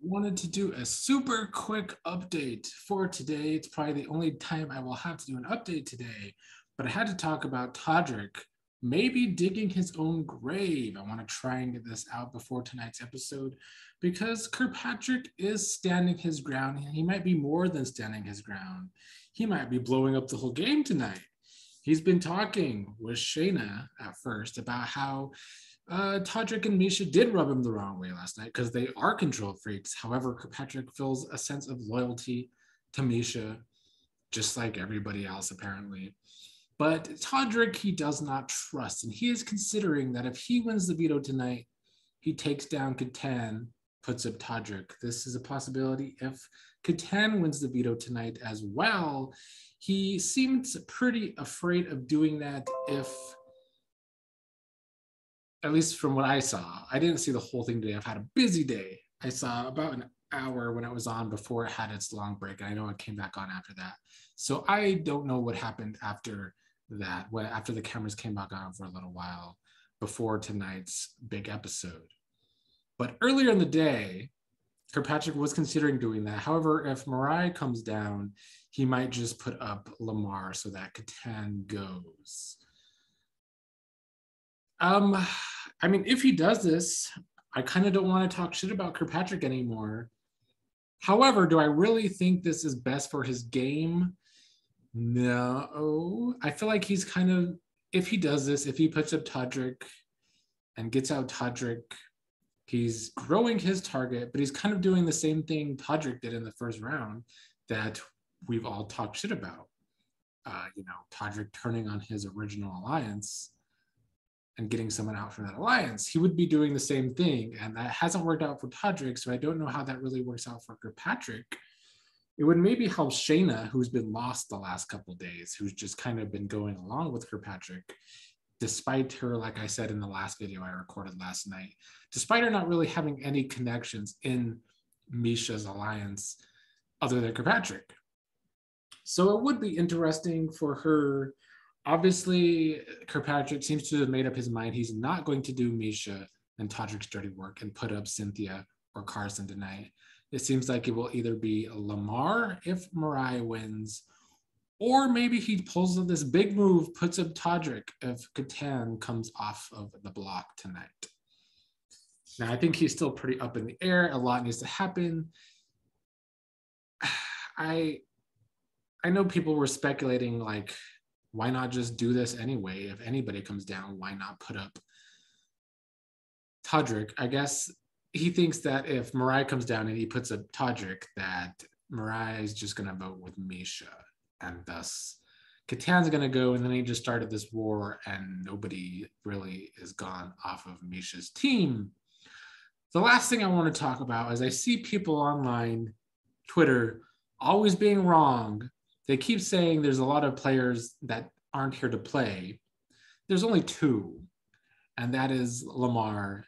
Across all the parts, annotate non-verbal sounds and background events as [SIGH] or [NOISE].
wanted to do a super quick update for today. It's probably the only time I will have to do an update today, but I had to talk about Todrick maybe digging his own grave. I want to try and get this out before tonight's episode because Kirkpatrick is standing his ground. He might be more than standing his ground. He might be blowing up the whole game tonight. He's been talking with Shanna at first about how uh, Todrick and Misha did rub him the wrong way last night because they are control freaks. However, Kirkpatrick feels a sense of loyalty to Misha, just like everybody else, apparently. But Todrick, he does not trust, and he is considering that if he wins the veto tonight, he takes down Kattan, puts up Todrick. This is a possibility. If Kattan wins the veto tonight as well, he seems pretty afraid of doing that if at least from what I saw, I didn't see the whole thing today. I've had a busy day. I saw about an hour when it was on before it had its long break. I know it came back on after that. So I don't know what happened after that, when, after the cameras came back on for a little while before tonight's big episode. But earlier in the day, Kirkpatrick was considering doing that. However, if Mirai comes down, he might just put up Lamar so that Kattan goes. Um, I mean, if he does this, I kind of don't want to talk shit about Kirkpatrick anymore. However, do I really think this is best for his game? No. I feel like he's kind of, if he does this, if he puts up Todrick and gets out Todrick, he's growing his target, but he's kind of doing the same thing Todrick did in the first round that we've all talked shit about. Uh, you know, Todrick turning on his original alliance and getting someone out from that alliance, he would be doing the same thing. And that hasn't worked out for Todrick. So I don't know how that really works out for Kirkpatrick. It would maybe help Shanna, who's been lost the last couple days, who's just kind of been going along with Kirkpatrick, despite her, like I said in the last video I recorded last night, despite her not really having any connections in Misha's alliance other than Kirkpatrick. So it would be interesting for her obviously Kirkpatrick seems to have made up his mind he's not going to do Misha and Todrick's dirty work and put up Cynthia or Carson tonight. It seems like it will either be Lamar if Mirai wins, or maybe he pulls this big move, puts up Todrick if Kattan comes off of the block tonight. Now, I think he's still pretty up in the air. A lot needs to happen. [SIGHS] I I know people were speculating like why not just do this anyway? If anybody comes down, why not put up Todrick? I guess he thinks that if Mirai comes down and he puts up Todrick, that Mirai is just going to vote with Misha. And thus, Kattan's going to go. And then he just started this war, and nobody really is gone off of Misha's team. The last thing I want to talk about is I see people online, Twitter, always being wrong they keep saying there's a lot of players that aren't here to play. There's only two, and that is Lamar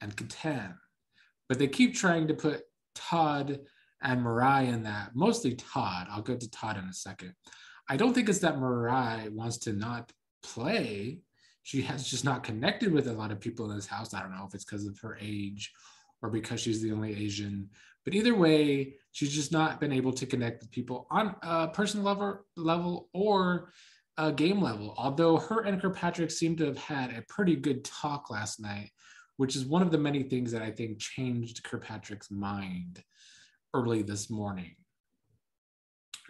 and Kattan. But they keep trying to put Todd and Mirai in that, mostly Todd. I'll go to Todd in a second. I don't think it's that Mirai wants to not play. She has just not connected with a lot of people in this house. I don't know if it's because of her age or because she's the only Asian but either way, she's just not been able to connect with people on a personal level, level or a game level. Although her and Kirkpatrick seem to have had a pretty good talk last night, which is one of the many things that I think changed Kirkpatrick's mind early this morning.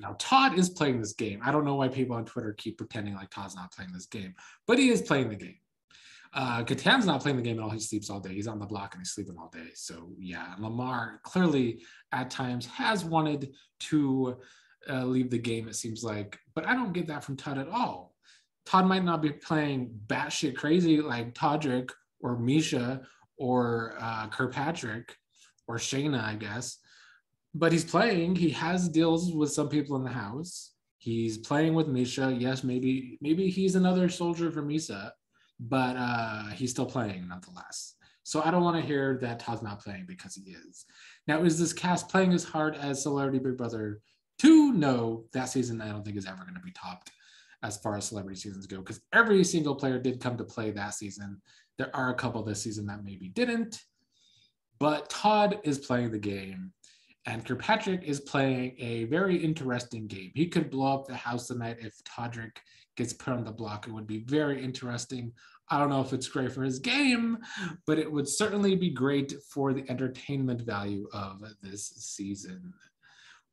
Now, Todd is playing this game. I don't know why people on Twitter keep pretending like Todd's not playing this game, but he is playing the game. Uh, Kattan's not playing the game at all. He sleeps all day. He's on the block and he's sleeping all day. So yeah, Lamar clearly at times has wanted to uh, leave the game. It seems like, but I don't get that from Todd at all. Todd might not be playing batshit crazy like Todrick or Misha or uh, Kirkpatrick or Shanna, I guess, but he's playing. He has deals with some people in the house. He's playing with Misha. Yes, maybe maybe he's another soldier for Misha but uh, he's still playing nonetheless. So I don't want to hear that Todd's not playing because he is. Now, is this cast playing as hard as Celebrity Big Brother 2? No, that season I don't think is ever going to be topped as far as celebrity seasons go because every single player did come to play that season. There are a couple this season that maybe didn't, But Todd is playing the game, and Kirkpatrick is playing a very interesting game. He could blow up the house tonight if Todrick gets put on the block. It would be very interesting. I don't know if it's great for his game, but it would certainly be great for the entertainment value of this season.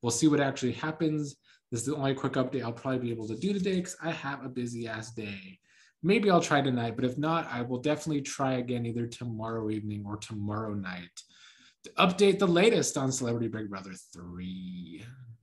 We'll see what actually happens. This is the only quick update I'll probably be able to do today because I have a busy ass day. Maybe I'll try tonight, but if not, I will definitely try again either tomorrow evening or tomorrow night update the latest on Celebrity Big Brother 3.